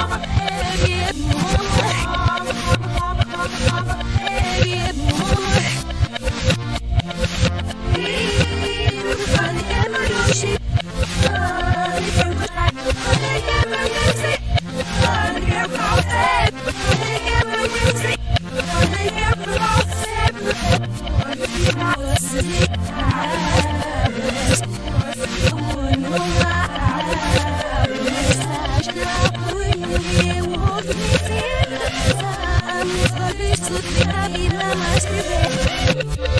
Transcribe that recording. Yeah. Masuk kita bila masih